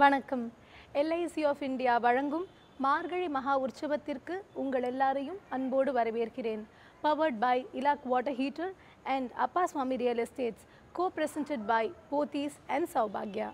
வணக்கம். LIC of India வழங்கும் மார்கழி மகா உற்சவத்திற்கு உங்கள் எல்லாரையும் அன்போடு வரவேற்கிறேன். Powered by இலாக் water heater and Appaswamy real estates co presented by Pothys and சௌபாக்யா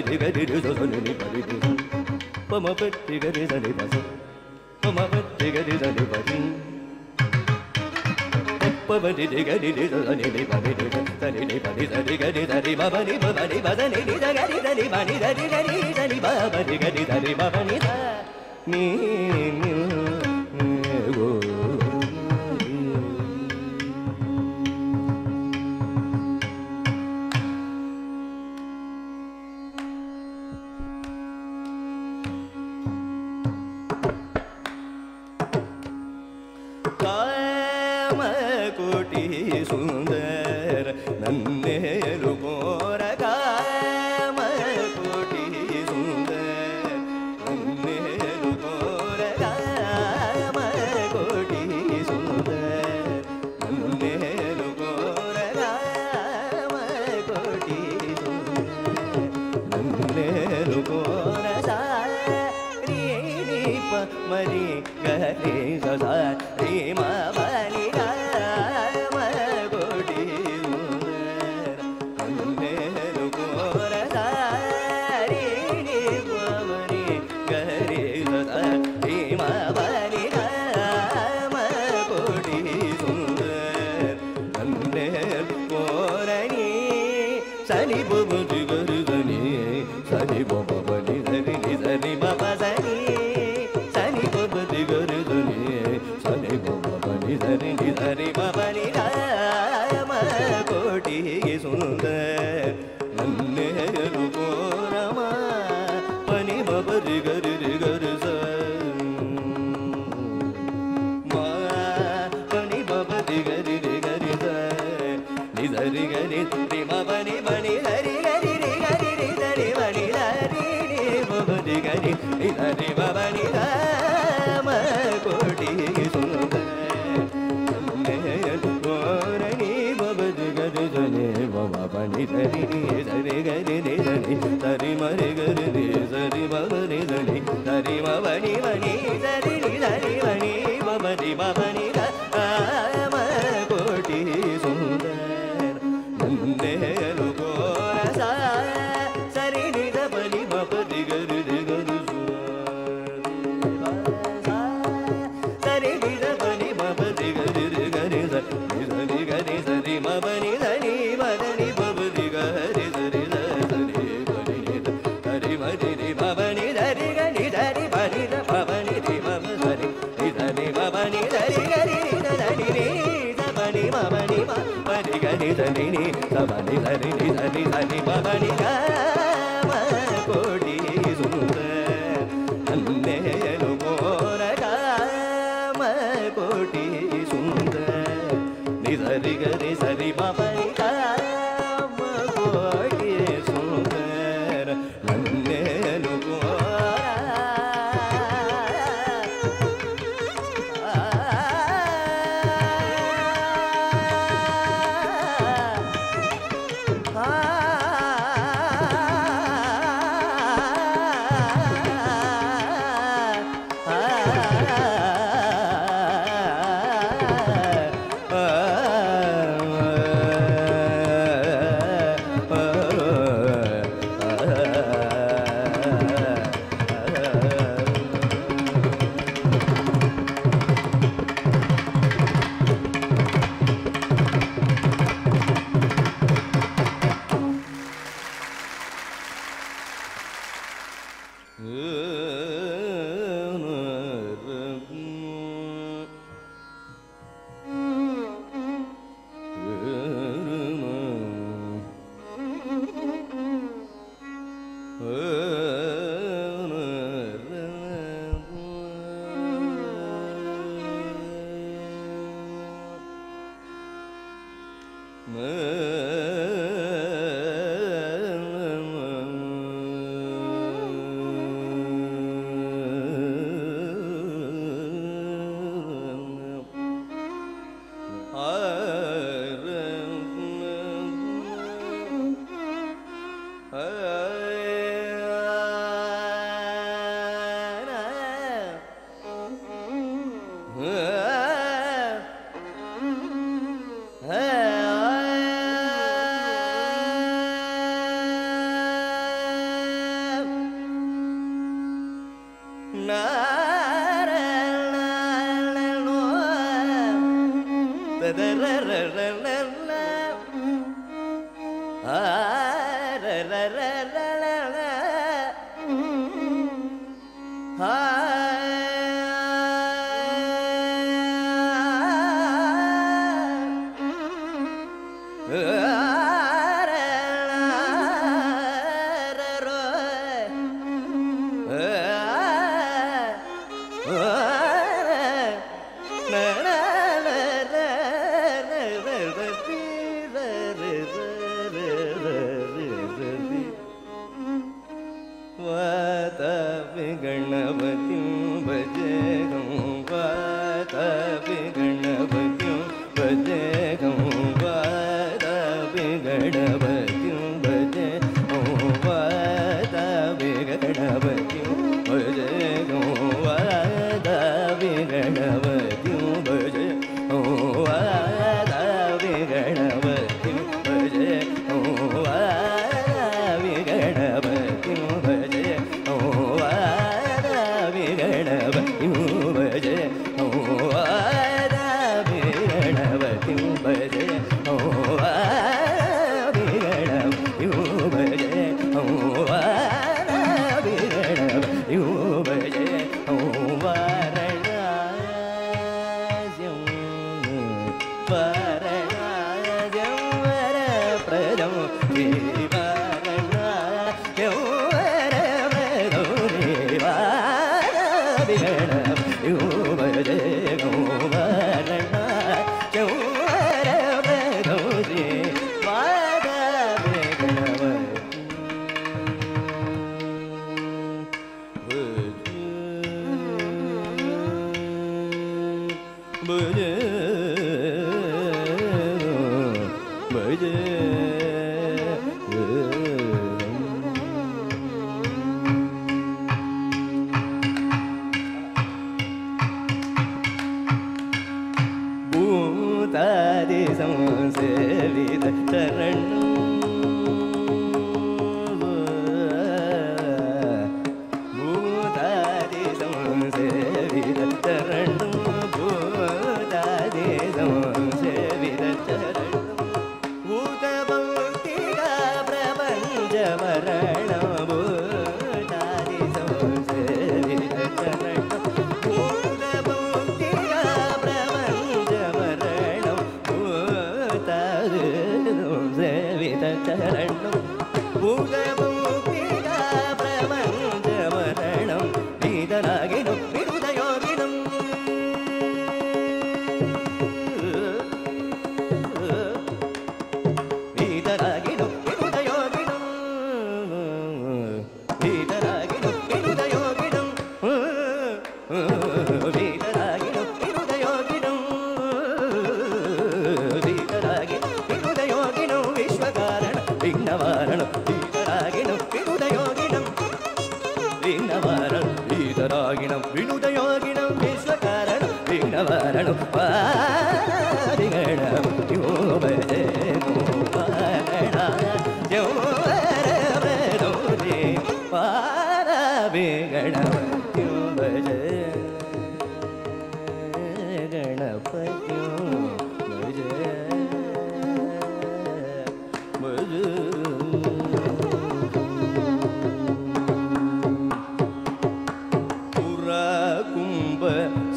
గరి గరి ని పరి పమ పెట్టి గరి దని బస పమ పెట్టి గరి దని పరి పమని గరి దని ని పరి దని ని పరి దని గరి దని మమని మమని మదని ని గరి దని మని దని గరి దని బాబని గరి దని మమని నీ Baba. గరి ని దని తరి మరి గరి ని సరి మగ ని దని తరి మవని వని సరి ని దని వని మవని మవని ధని ధని ని ధని ధని ని ధని ధని పవని కోటి సుందర అన్నేను కోర కామ కోటి సుందర నిధరి గరి సరి పవని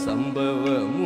सम्भवं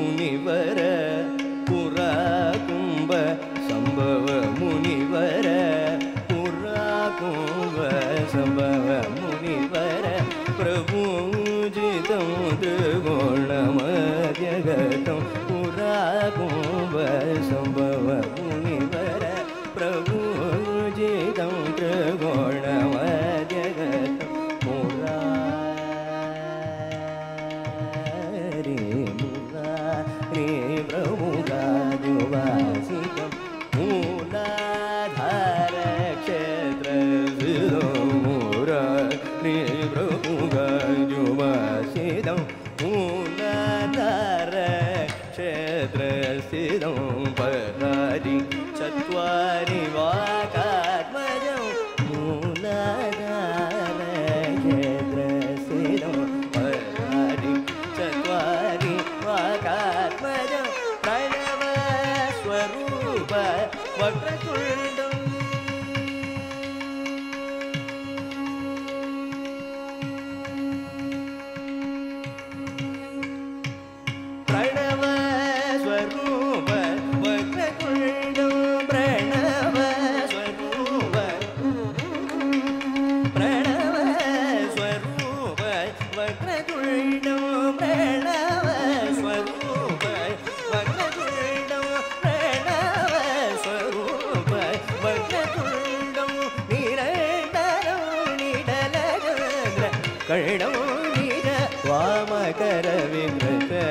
कर्णो निर वामकरविन्द्रे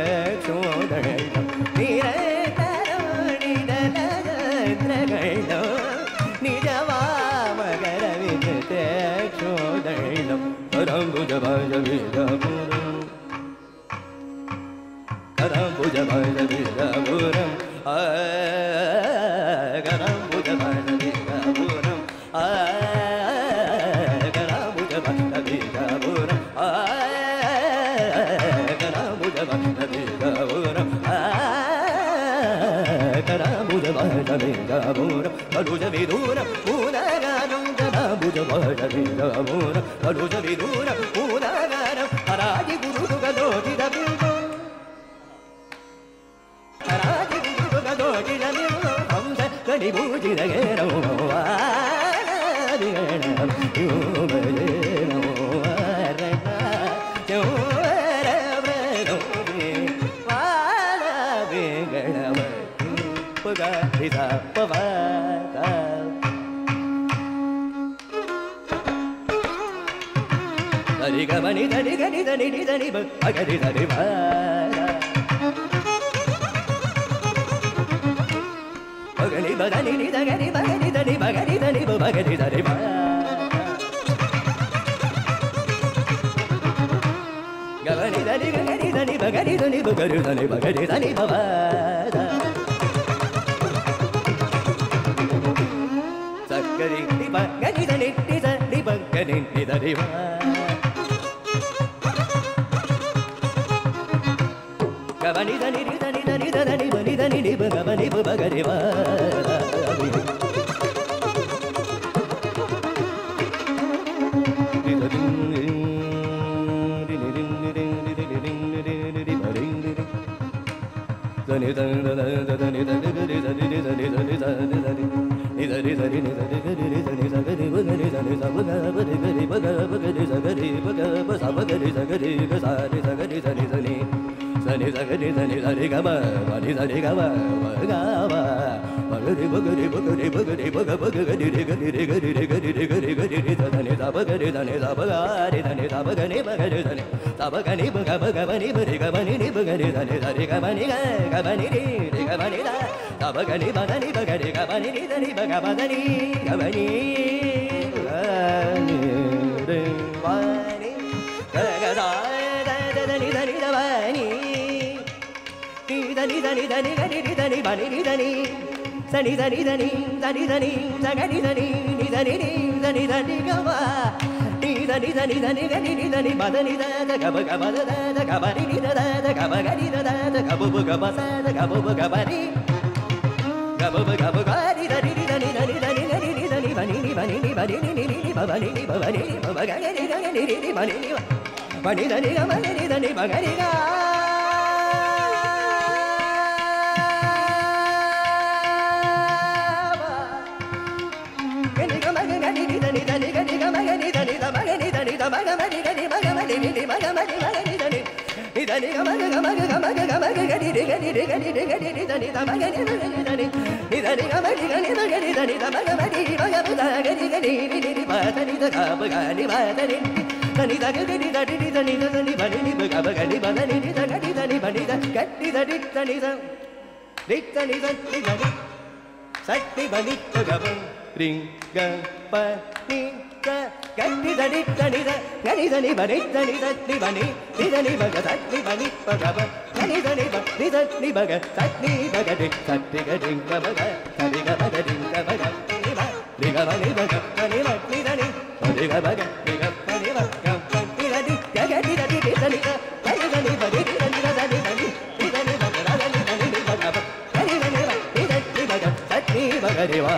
चोदय निरीरकर्णी वाम करविन्द्रे चोदयिं भुज भीडु మూర అనుజ విదూర పూనరానందన భుజ వాడ విద మూర అనుజ విదూర పూ బగని బగని ని దగని బగని దని బగని దని బగని దని బ గగని దని గగని దని బగని దని బగరు దని బగని దని బవ సక్కరి ని బగని దని ని గవని దని దని దని దని బని దని నిబ గవని బగరివా సగరి సగరి సగరి సగరి సగరి సగరి సగరి సగరి సగరి ni sa ni sa ni sa ni ga ma ma ni sa ni ga ma ma ga ma ma ga ni ba ga ni ba ga ni ba ga ni ba ga ba ga ni ni ga ni ni ga ni ni ga ni ni ga ni ga ni ni sa ni sa ba ga ni sa ni sa ba ga ni sa ni sa ba ga ni ba ga ni sa ni sa ba ga ni ba ga ba ga ba ni ba ni ga ba ni ni ba ga ni sa ni sa ni ga ba ni ga ga ba ni ni ni ga ba ni da sa ba ga ni ba da ni ba ga ni ga ba ni ni da ni ba ga ba da ni ga ba ni ga ni re ba దని దని దని గని ని దని బని ని దని సని దని దని దని దని సగని దని ని దని ని దని దని గమ ని దని దని దని గని ని దని బదని ద ద గబ గబ ద ద ద గబ ని ని ద ద ద గబ గని ద ద ద గబ బ గబ స ద గబ బ గబ ని గబ బ గబ గని దని ని దని దని దని గని ని దని బని ని బని ని బని ని ని ని బ బని ని బ బని ని బ బ గని ని దని ని ని బని ని బని దని గ బని ని దని బ గని గా சட்டி பனி பகவன் ரிங்க பனி க கட்டி தடி தனி த கனி தனி பனி தனி தட்டி பனி நிதனி பக தட்டி பனி பகவ கனி தனி ப நிதனி பக தட்டி பக டி தட்டி கடிங்க பக தடி க பக டிங்க பக நித ரிக பனி பக கனி ப நிதனி ரிக பக ரிக பனி பக கனி தடி ககடி தடி டி தனி க கனி தனி படி டி தனி த தனி தனி நிதனி பக தனி தனி டி பக ப கனி தனி ப நிதனி பக தட்டி பக டி வா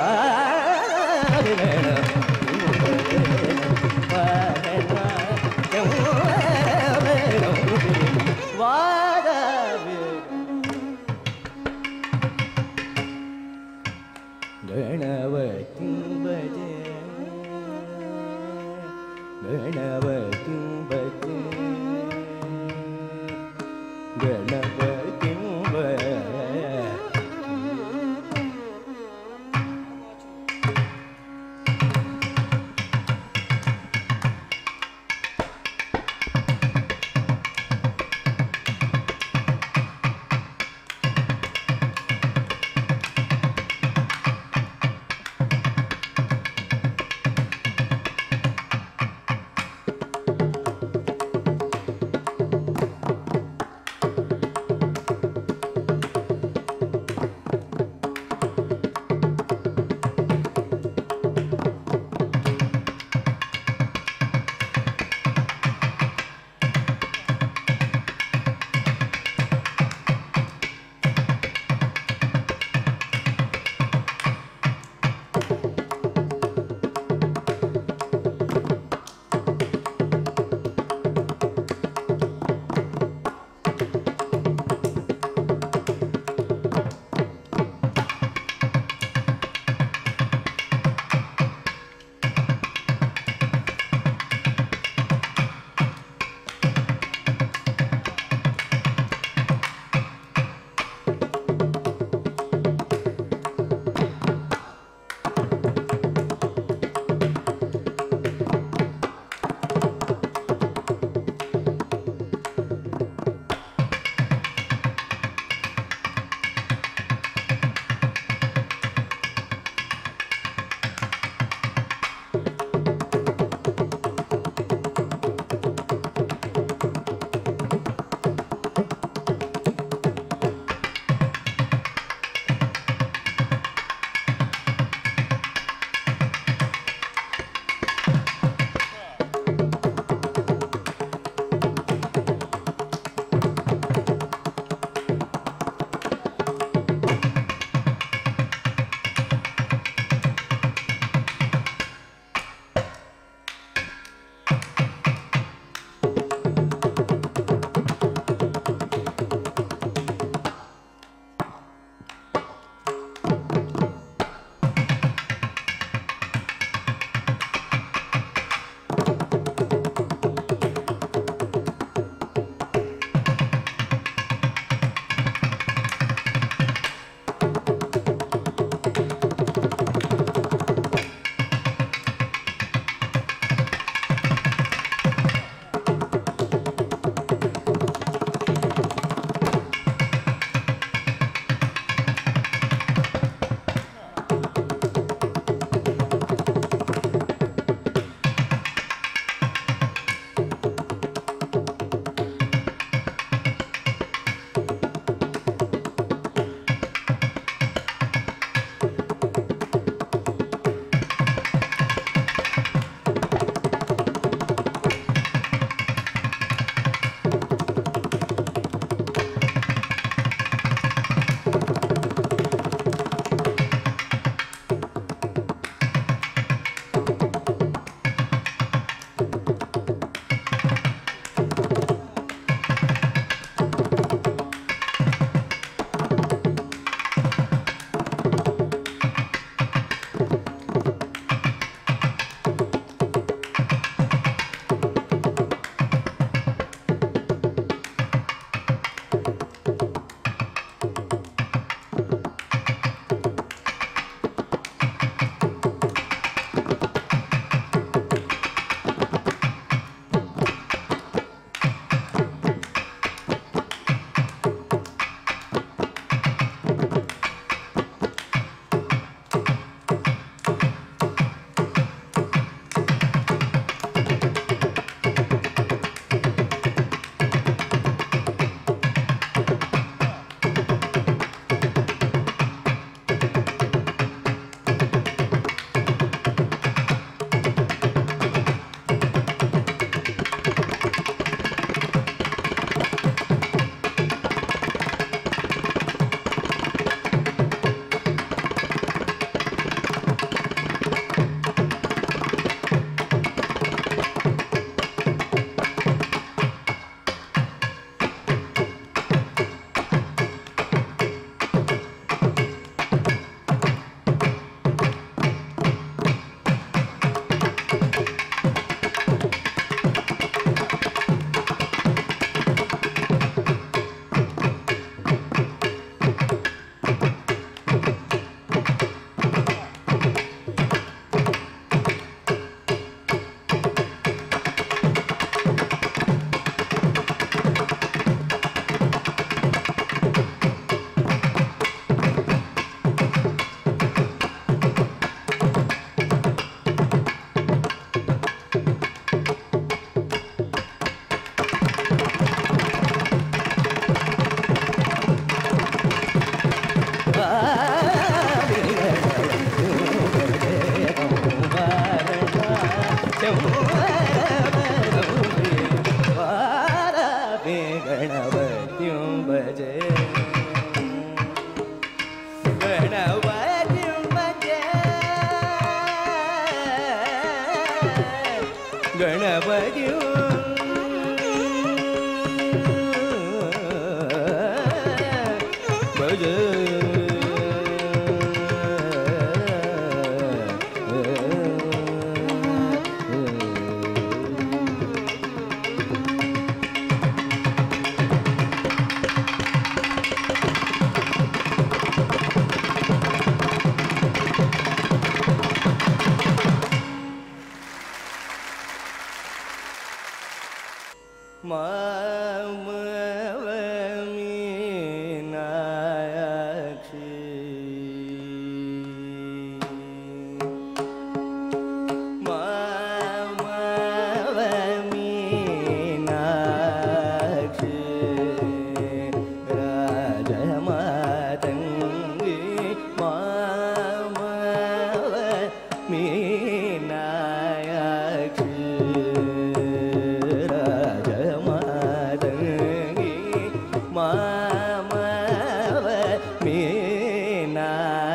na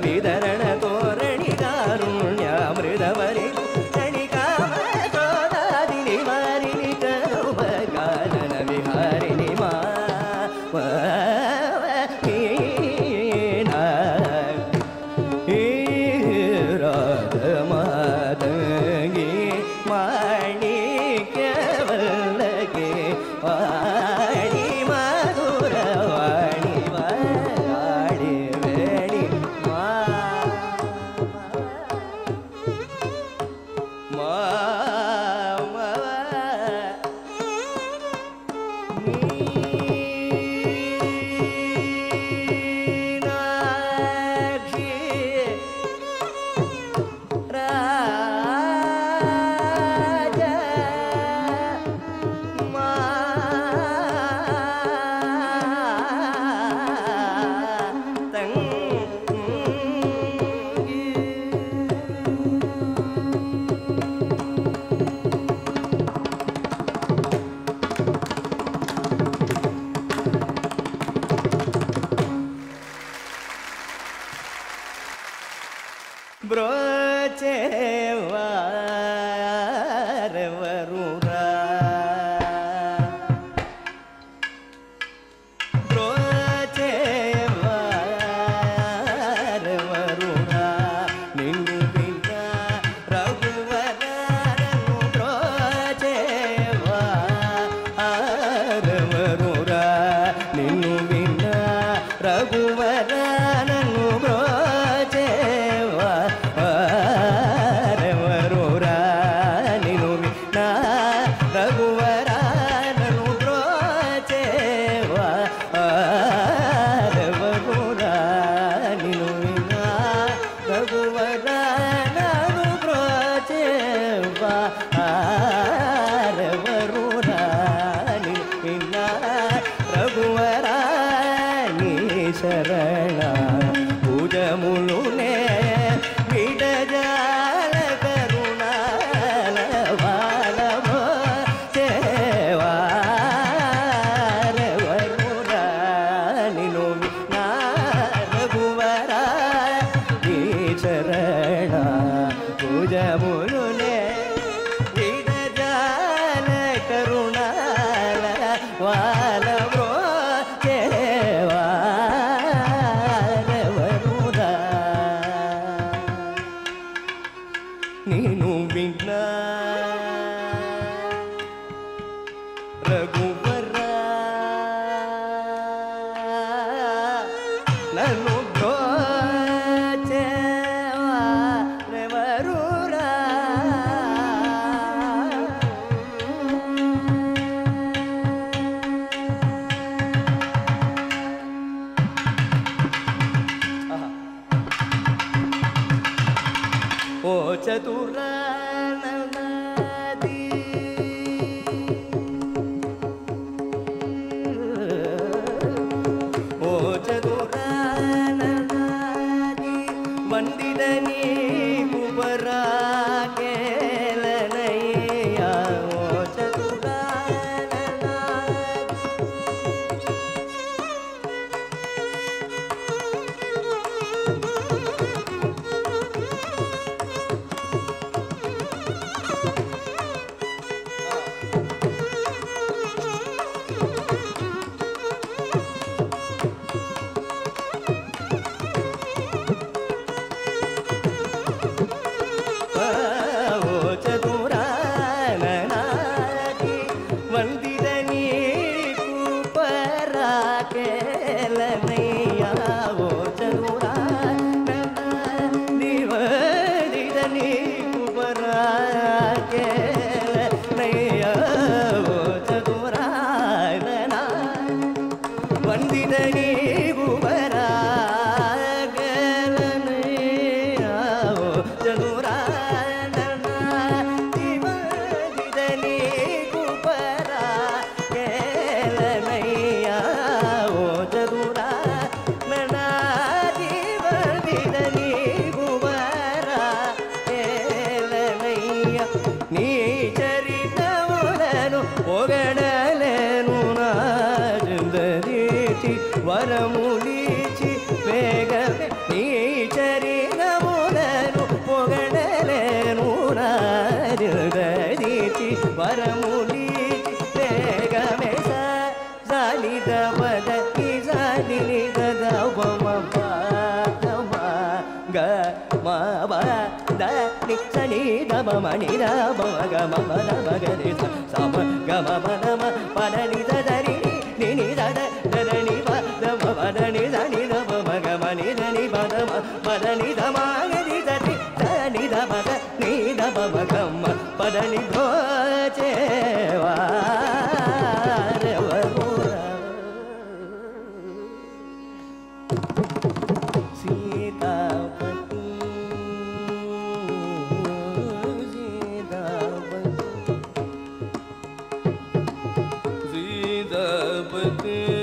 வித வந்திடனே குமர. మమ నమ గరి సమ గమ నమ పదని దరి నిని దద దని పద పదని దని దమ గమ ని దని పద పదని భోచేవా जपते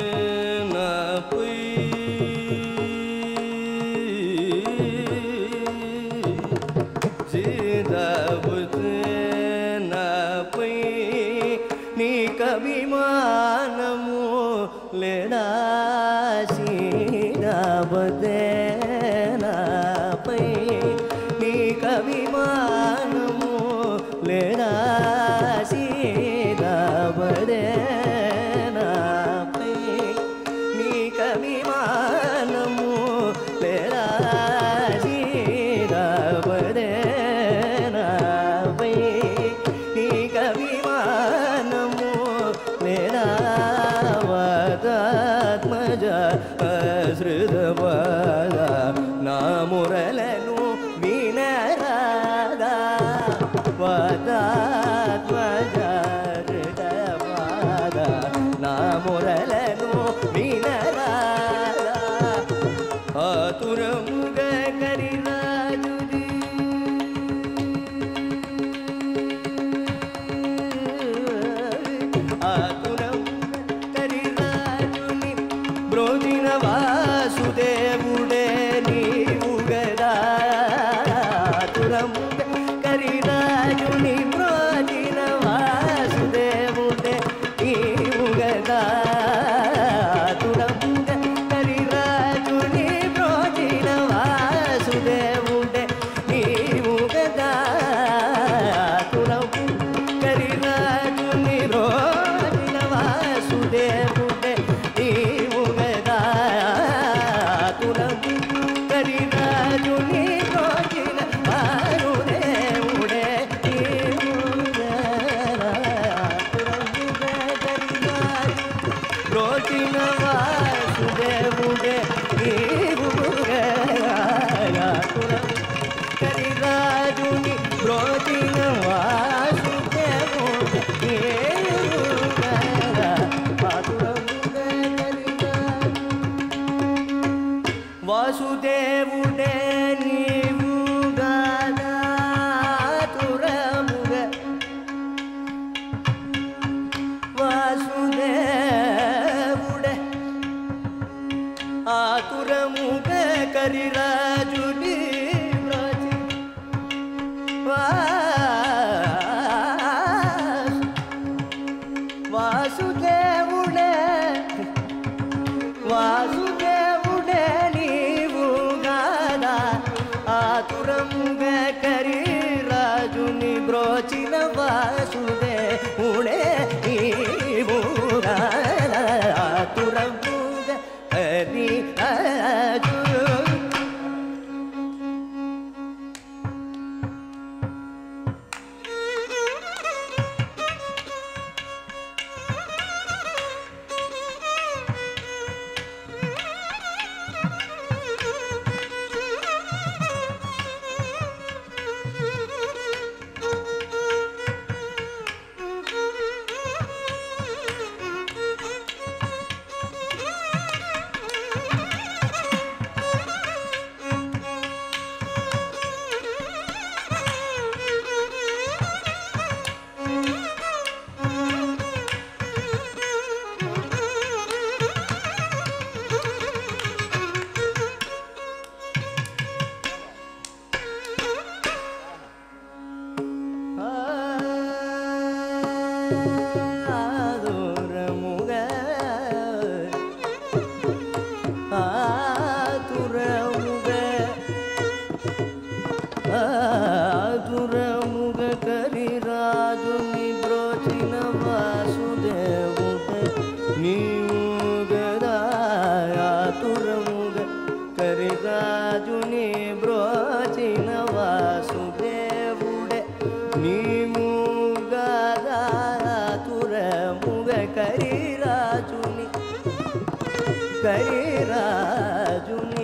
فيراج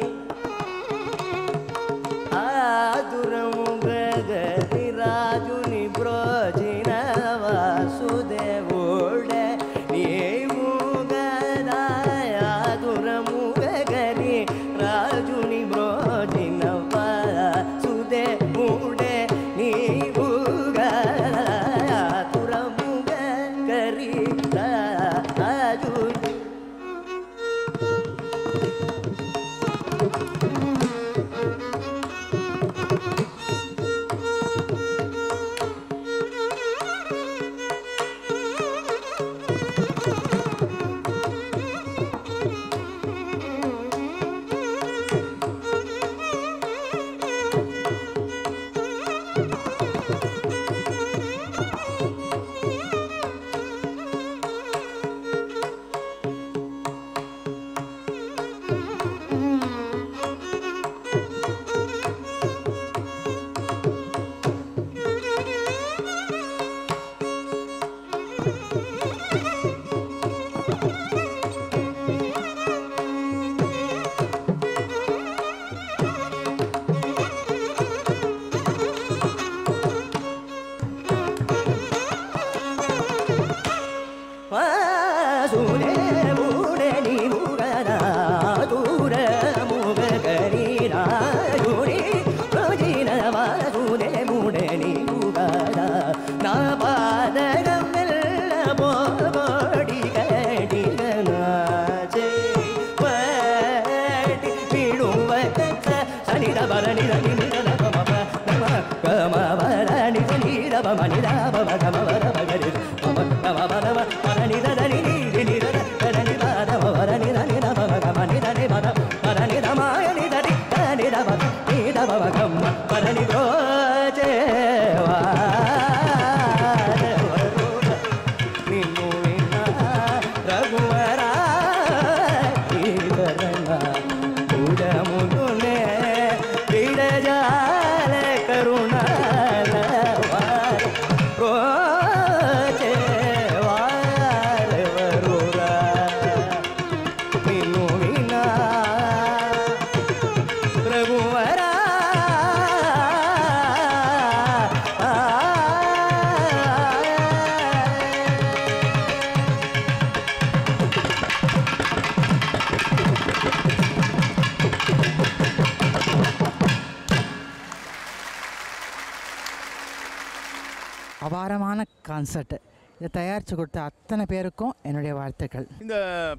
தயாரித்து கொடுத்த அத்தனை பேருக்கும் என்னுடைய வாழ்த்துக்கள். இந்த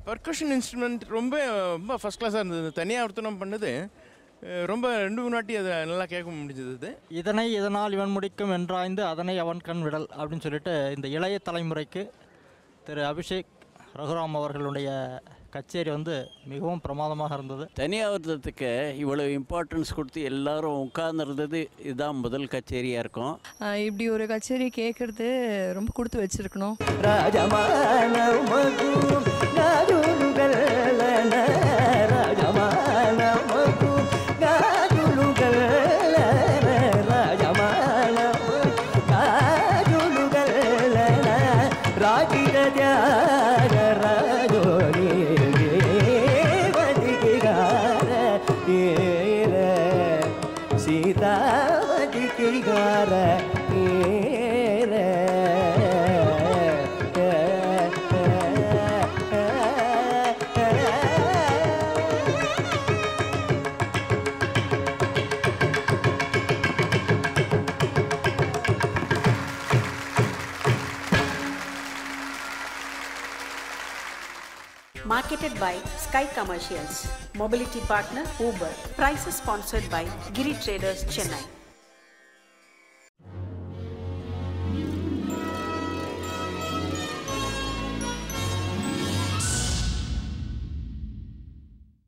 பர்கஷன் இன்ஸ்ட்ருமெண்ட் ரொம்ப ரொம்ப ஃபஸ்ட் கிளாஸாக இருந்தது. தனியாக ஒருத்தனம் பண்ணது. ரொம்ப ரெண்டு மூணு வாட்டி அதை நல்லா கேட்க முடிஞ்சது இதனை இதனால் இவன் முடிக்கும் என்றாய்ந்து அதனை அவன் கண் விடல் அப்படின்னு சொல்லிட்டு இந்த இளைய தலைமுறைக்கு திரு அபிஷேக் ரகுராம் அவர்களுடைய கச்சேரி வந்து மிகவும் பிரமாதமாக இருந்தது. தனியாவதுக்கு இவ்வளோ இம்பார்ட்டன்ஸ் கொடுத்து எல்லாரும் உட்கார்ந்துருந்தது இதுதான் முதல் கச்சேரியாக இருக்கும். இப்படி ஒரு கச்சேரி கேட்குறது ரொம்ப கொடுத்து வச்சிருக்கணும். ராஜமான Sky Commercials. Mobility partner Uber. Prices sponsored by Giri Traders Chennai.